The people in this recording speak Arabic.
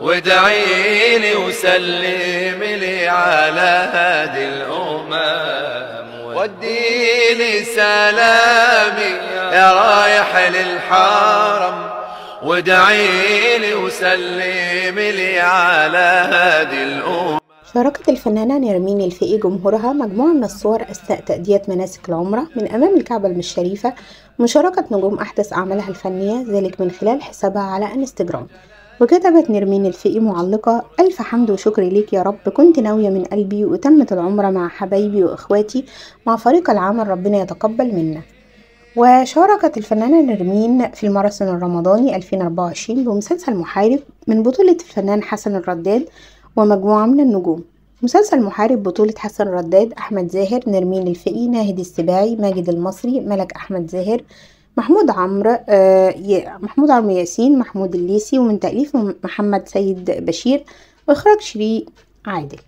وادعي لي وسلم لي على هادي الأمم. ودي لي سلامي يا رايح للحرم. وادعي لي وسلم لي على هادي الأمم. شاركت الفنانة نرمين الفقي جمهورها مجموعة من الصور أثناء تأدية مناسك العمرة من أمام الكعبة الشريفة مشاركة نجوم أحدث أعمالها الفنية ذلك من خلال حسابها على إنستجرام. وكتبت نرمين الفقي معلقة ألف حمد وشكر ليك يا رب كنت ناوية من قلبي وتمت العمرة مع حبايبي وإخواتي مع فريق العمل ربنا يتقبل منا. وشاركت الفنانة نرمين في الماراثون الرمضاني 2024 بمسلسل محارب من بطولة الفنان حسن الرداد ومجموعة من النجوم. مسلسل محارب بطولة حسن رداد أحمد زاهر نرمين الفقي ناهد السباعي ماجد المصري ملك أحمد زاهر محمود عمرو آه محمود عمرو ياسين محمود الليسي ومن تأليف محمد سيد بشير وإخراج شريك عادل.